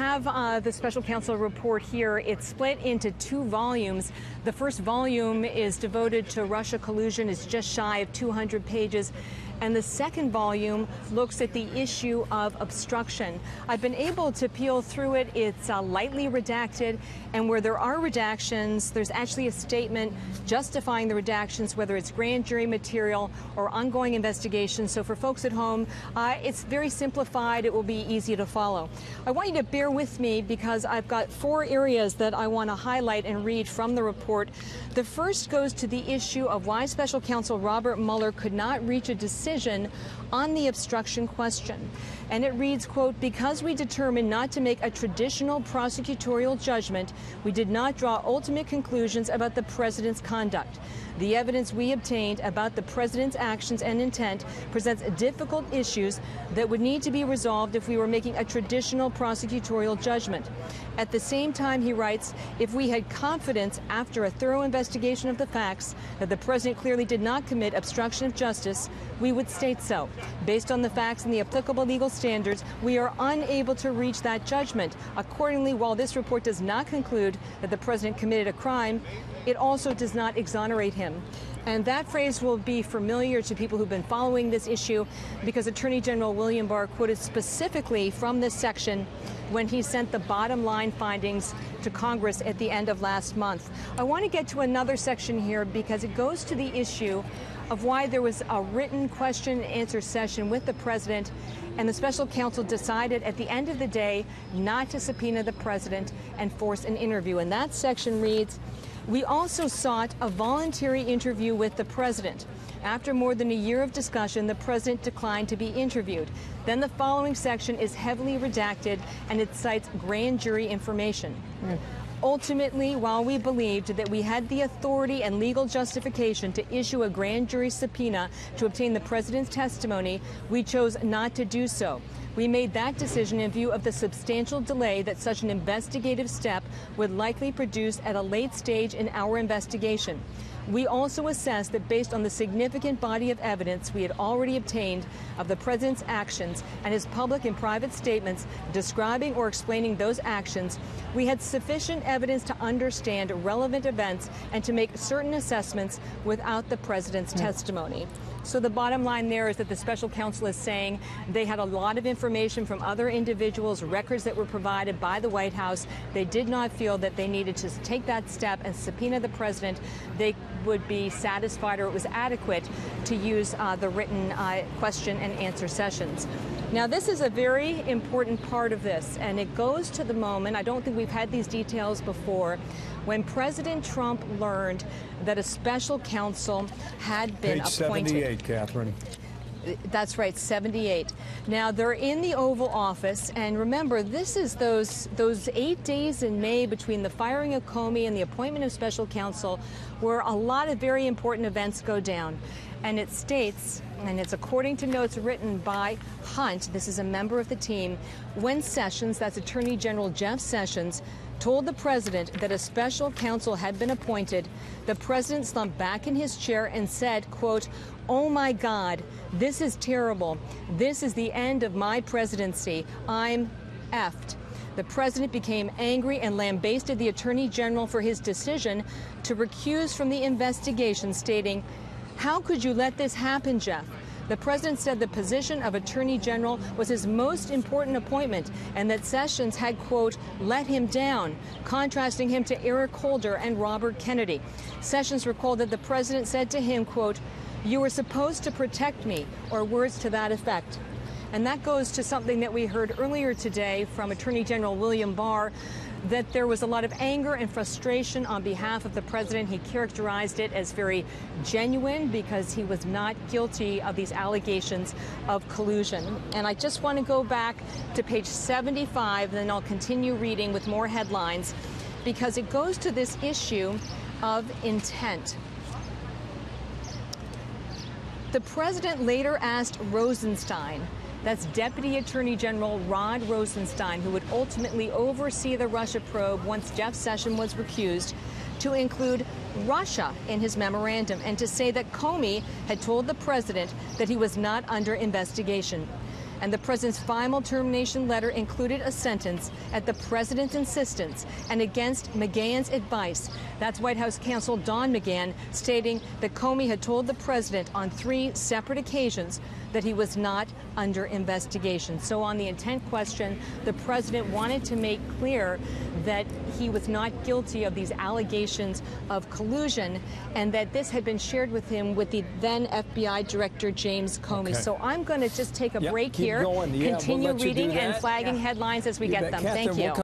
have uh, the special counsel report here. It's split into two volumes. The first volume is devoted to Russia collusion. It's just shy of 200 pages. And the second volume looks at the issue of obstruction. I've been able to peel through it. It's uh, lightly redacted. And where there are redactions, there's actually a statement justifying the redactions, whether it's grand jury material or ongoing investigations. So for folks at home, uh, it's very simplified. It will be easy to follow. I want you to bear with me because I've got four areas that I want to highlight and read from the report. The first goes to the issue of why Special Counsel Robert Mueller could not reach a decision on the obstruction question. And it reads, quote, because we determined not to make a traditional prosecutorial judgment, we did not draw ultimate conclusions about the president's conduct. The evidence we obtained about the president's actions and intent presents difficult issues that would need to be resolved if we were making a traditional prosecutorial judgment. At the same time, he writes, if we had confidence after a thorough investigation of the facts that the president clearly did not commit obstruction of justice, we would state so. Based on the facts and the applicable legal standards, we are unable to reach that judgment. Accordingly, while this report does not conclude that the president committed a crime, it also does not exonerate him. And that phrase will be familiar to people who've been following this issue because Attorney General William Barr quoted specifically from this section when he sent the bottom line findings to Congress at the end of last month. I want to get to another section here because it goes to the issue of why there was a written question and answer session with the president and the special counsel decided at the end of the day not to subpoena the president and force an interview. And that section reads, we also sought a voluntary interview with the president. After more than a year of discussion, the president declined to be interviewed. Then the following section is heavily redacted and it cites grand jury information. Mm. Ultimately, while we believed that we had the authority and legal justification to issue a grand jury subpoena to obtain the president's testimony, we chose not to do so. We made that decision in view of the substantial delay that such an investigative step would likely produce at a late stage in our investigation. We also assessed that based on the significant body of evidence we had already obtained of the president's actions and his public and private statements describing or explaining those actions, we had sufficient evidence to understand relevant events and to make certain assessments without the president's mm. testimony. So the bottom line there is that the special counsel is saying they had a lot of information from other individuals, records that were provided by the White House. They did not feel that they needed to take that step and subpoena the president. They would be satisfied or it was adequate to use uh, the written uh, question and answer sessions. Now, this is a very important part of this, and it goes to the moment, I don't think we've had these details before, when President Trump learned that a special counsel had been Page appointed. 78, Catherine. That's right, 78. Now they're in the Oval Office, and remember, this is those those eight days in May between the firing of Comey and the appointment of special counsel, where a lot of very important events go down. And it states, and it's according to notes written by Hunt, this is a member of the team, when Sessions, that's Attorney General Jeff Sessions, told the president that a special counsel had been appointed, the president slumped back in his chair and said, quote, oh my God, this is terrible. This is the end of my presidency. I'm effed. The president became angry and lambasted the attorney general for his decision to recuse from the investigation, stating, how could you let this happen, Jeff? The president said the position of Attorney General was his most important appointment and that Sessions had, quote, let him down, contrasting him to Eric Holder and Robert Kennedy. Sessions recalled that the president said to him, quote, you were supposed to protect me, or words to that effect. And that goes to something that we heard earlier today from Attorney General William Barr that there was a lot of anger and frustration on behalf of the president. He characterized it as very genuine because he was not guilty of these allegations of collusion. And I just want to go back to page 75, and then I'll continue reading with more headlines because it goes to this issue of intent. The president later asked Rosenstein that's Deputy Attorney General Rod Rosenstein, who would ultimately oversee the Russia probe once Jeff Sessions was recused, to include Russia in his memorandum and to say that Comey had told the president that he was not under investigation. And the president's final termination letter included a sentence at the president's insistence and against McGahn's advice. That's White House counsel Don McGahn stating that Comey had told the president on three separate occasions that he was not under investigation. So, on the intent question, the president wanted to make clear that he was not guilty of these allegations of collusion and that this had been shared with him with the then FBI Director James Comey. Okay. So, I'm going to just take a Yep, break keep here, Yeah, we'll continue you do reading and flagging headlines as we You get them. Catherine, Thank we'll you. come